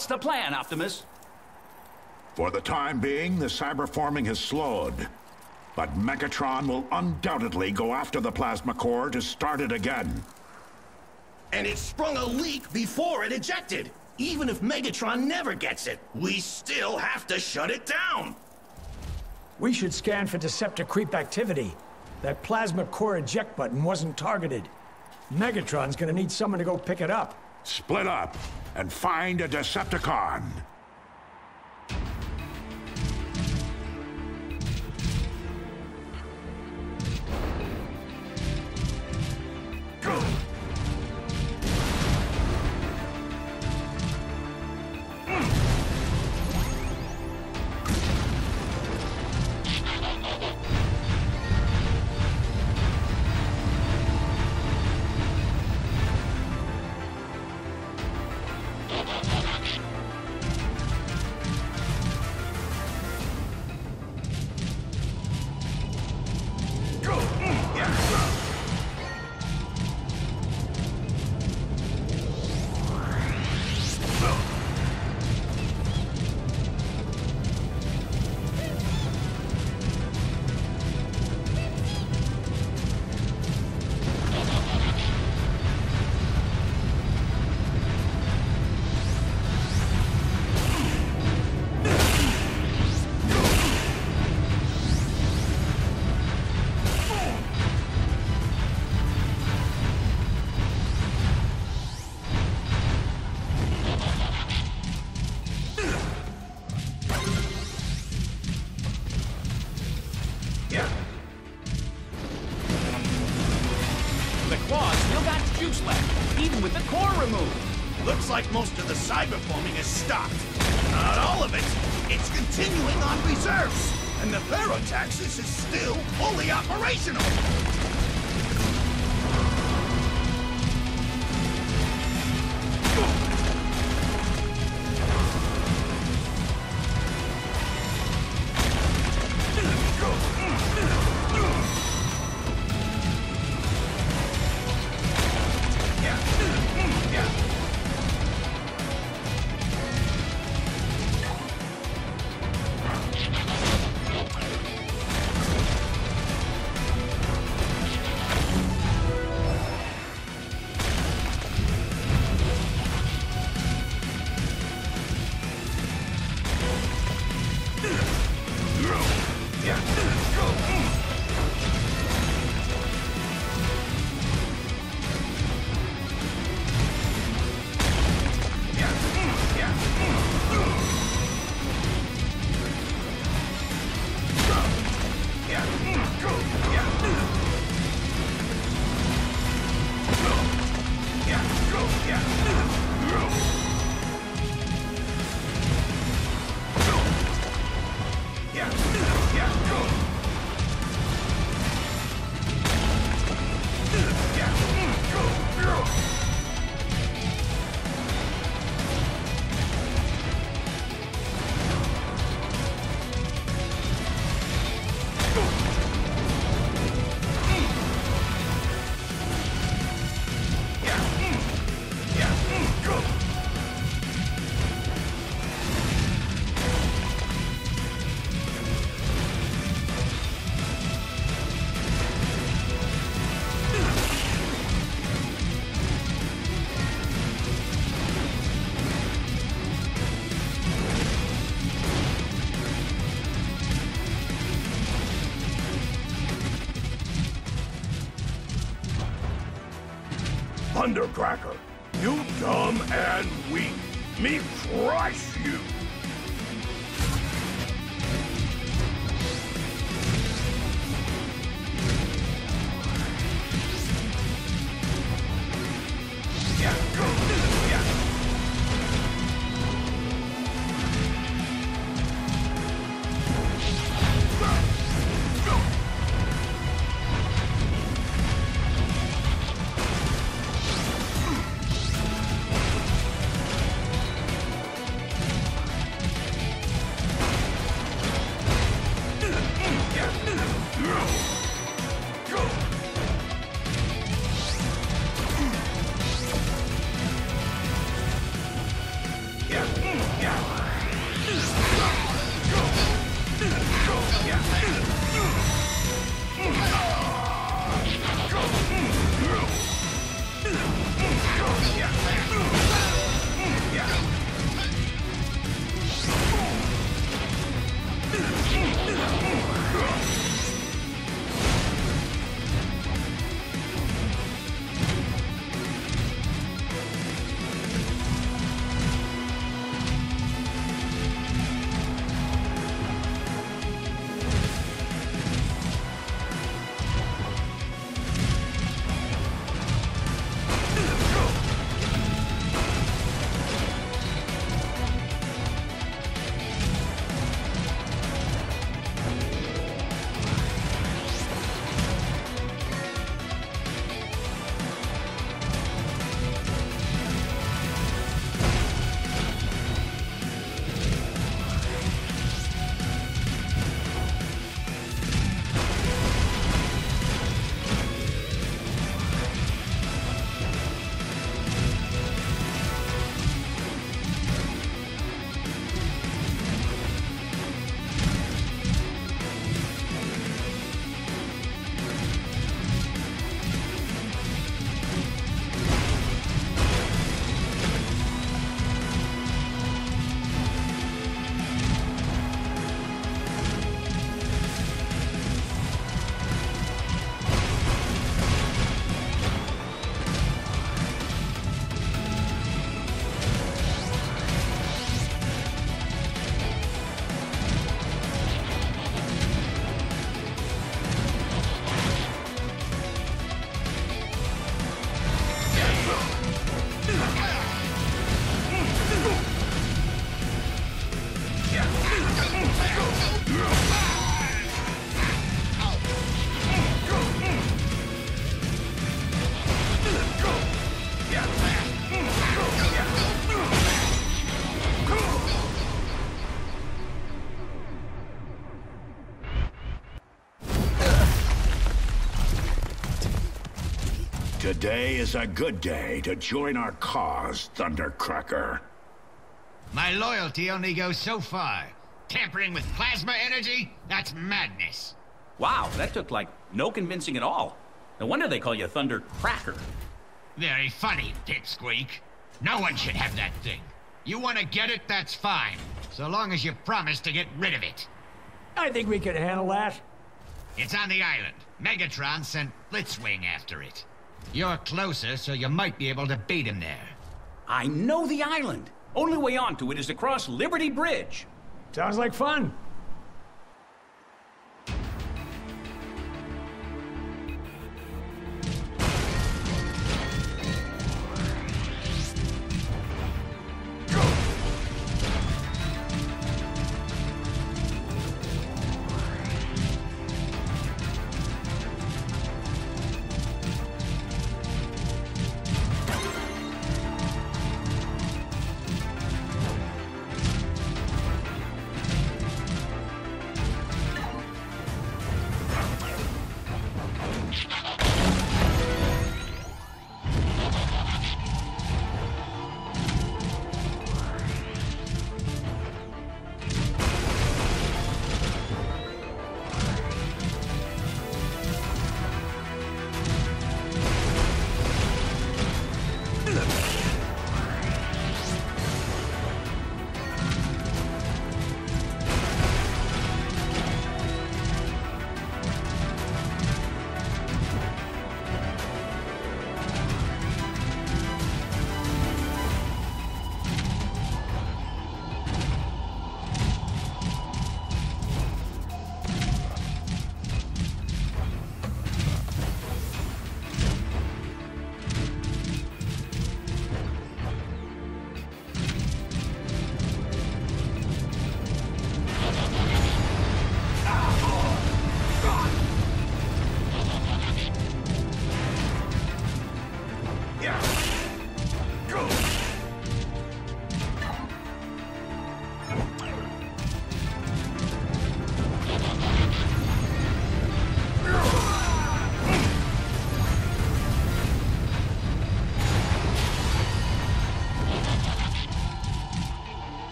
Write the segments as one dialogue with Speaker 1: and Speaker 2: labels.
Speaker 1: What's the plan, Optimus?
Speaker 2: For the time being, the cyberforming has slowed. But Megatron will undoubtedly go after the plasma core to start it again.
Speaker 3: And it sprung a leak before it ejected. Even if Megatron never gets it, we still have to shut it down.
Speaker 4: We should scan for Decepticon activity. That plasma core eject button wasn't targeted. Megatron's gonna need someone to go pick it up.
Speaker 2: Split up and find a Decepticon.
Speaker 3: Fully
Speaker 5: Thundercracker, you dumb and weak. Me crush you.
Speaker 6: day is a good day to join our cause, Thundercracker.
Speaker 7: My loyalty only goes so far. Tampering with plasma energy? That's madness.
Speaker 1: Wow, that took like no convincing at all. No wonder they call you Thundercracker.
Speaker 7: Very funny, Pipsqueak. No one should have that thing. You want to get it, that's fine. So long as you promise to get rid of it.
Speaker 4: I think we can handle that.
Speaker 7: It's on the island. Megatron sent Blitzwing after it. You're closer, so you might be able to beat him there.
Speaker 1: I know the island. Only way onto it is across Liberty Bridge.
Speaker 4: Sounds like fun.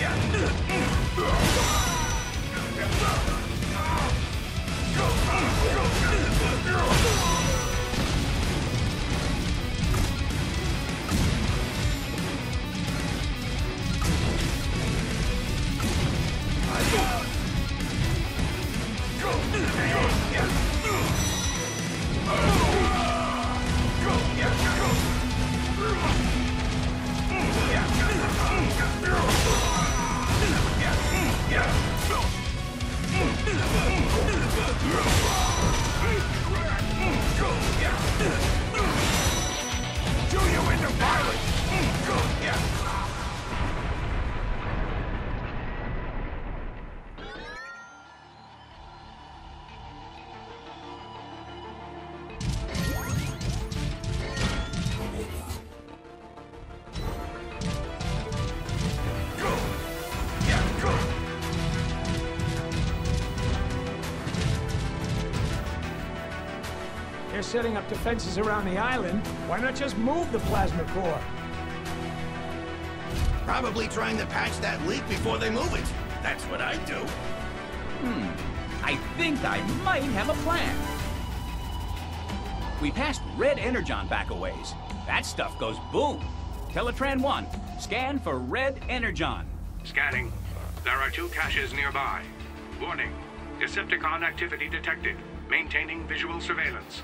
Speaker 4: Yeah. Setting up defenses around the island. Why not just move the plasma core?
Speaker 3: Probably trying to patch that leak before they move it. That's what I do. Hmm.
Speaker 1: I think I might have a plan. We passed Red Energon back a ways. That stuff goes boom. Teletran 1, scan for Red Energon.
Speaker 8: Scanning. There are two caches nearby. Warning. Decepticon activity detected. Maintaining visual surveillance.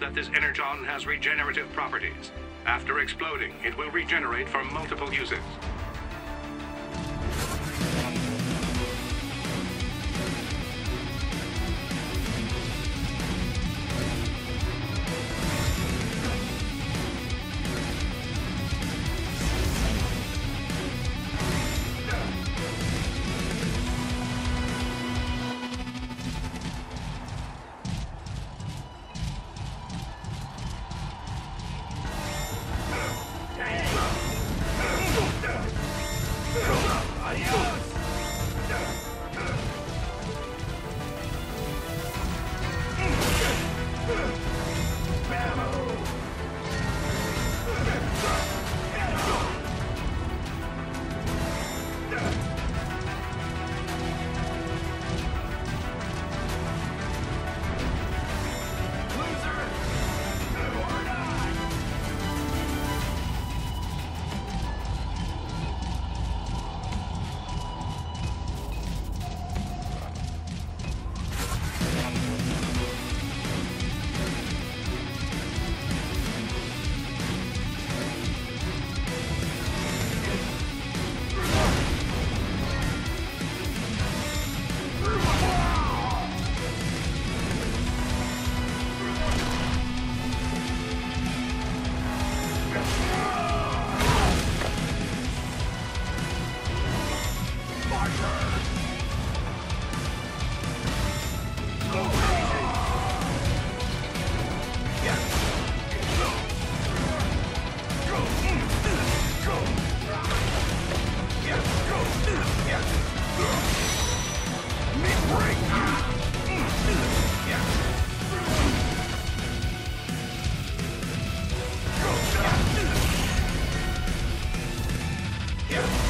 Speaker 8: That this energon has regenerative properties. After exploding, it will regenerate for multiple uses.
Speaker 9: Yeah.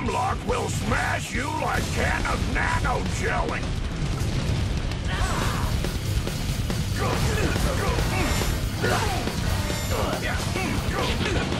Speaker 2: Grimlock will smash you like a can of nano jelly.
Speaker 9: Go, go, go.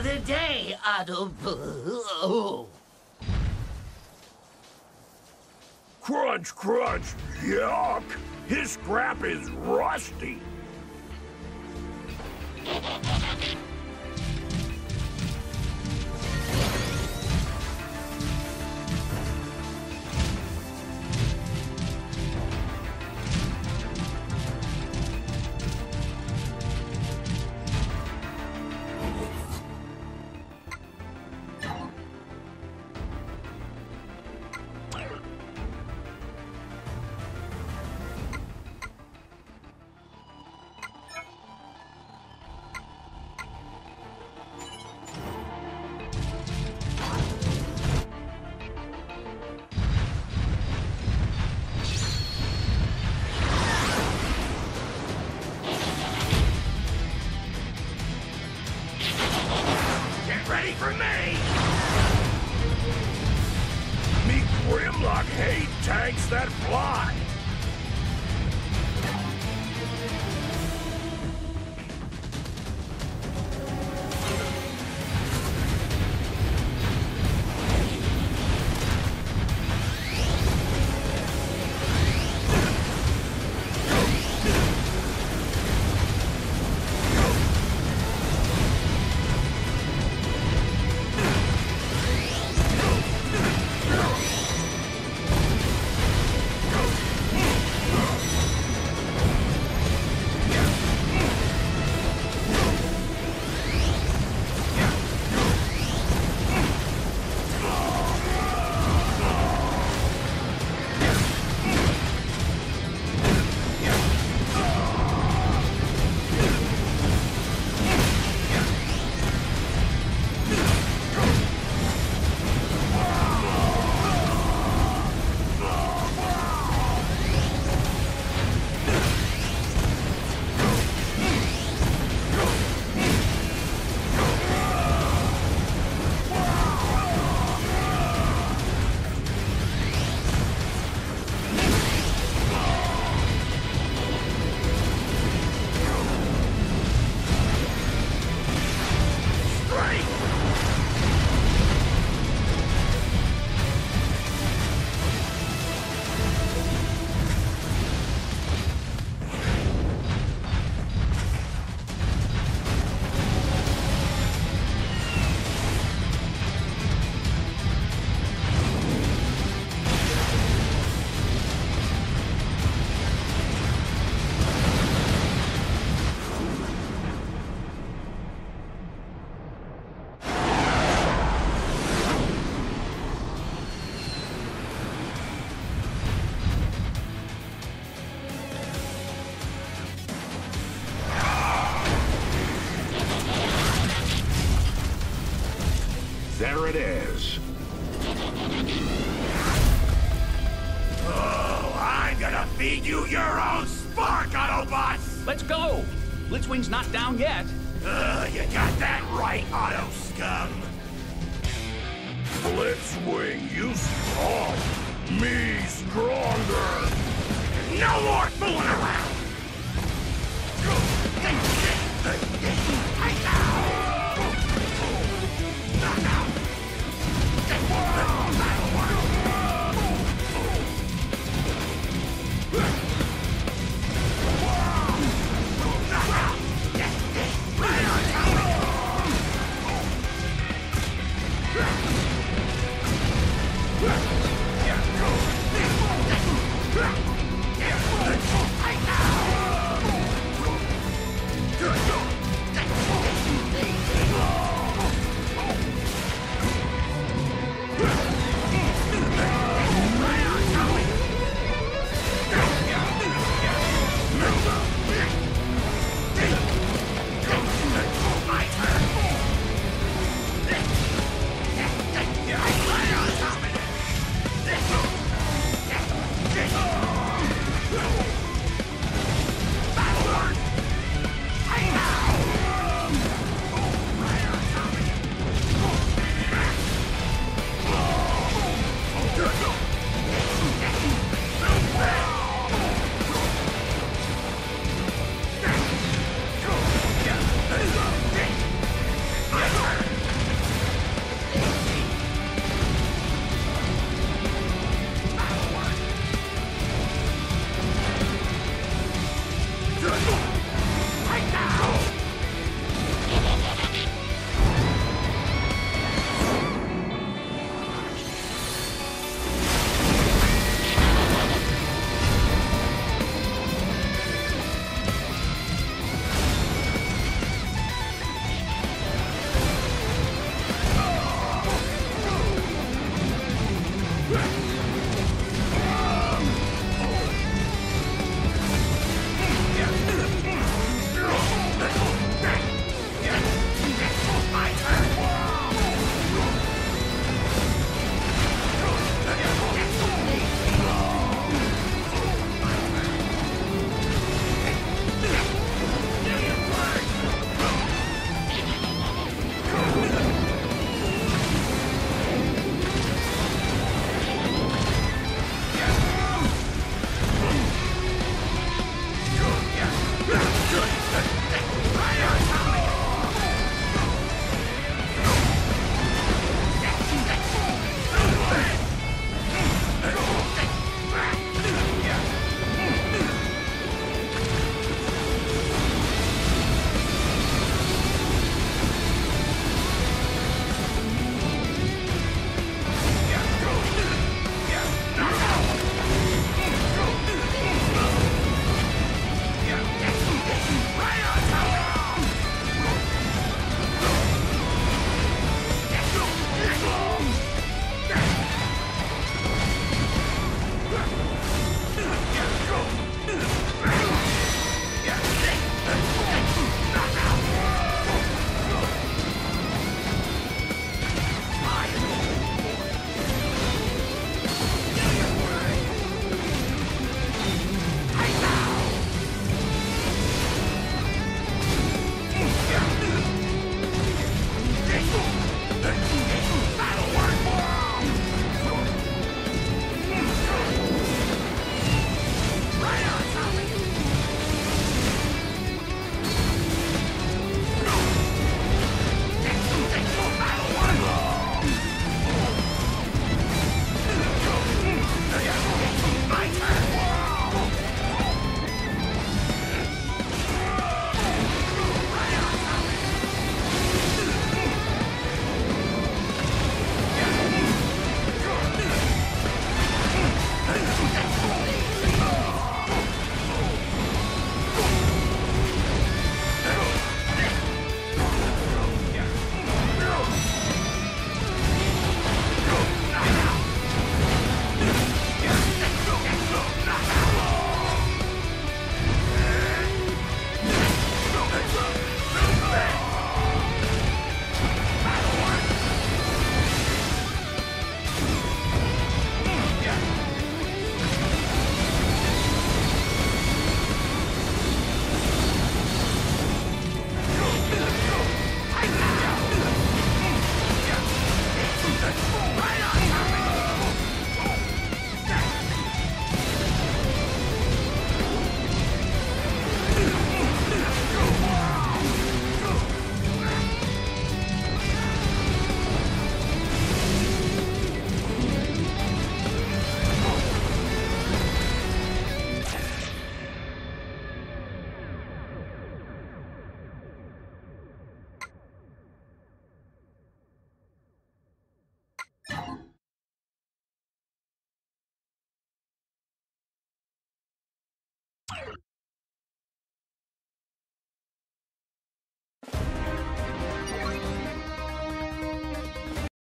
Speaker 9: another day, Otto.
Speaker 2: Crunch, crunch, yuck! His scrap is rusty.